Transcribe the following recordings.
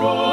God.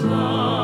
God